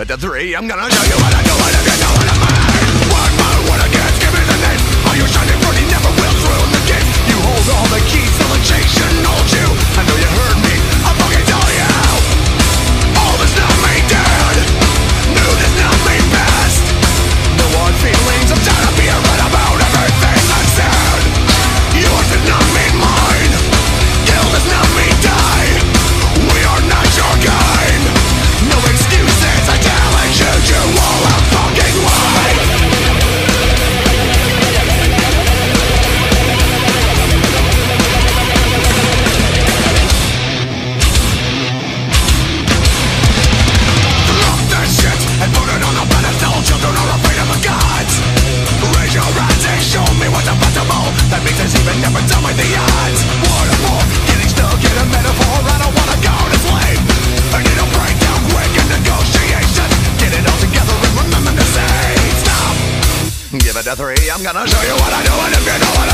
The three, I'm gonna show you what I do, what I do, what I do. another. I'm gonna show you what I do, and if you know what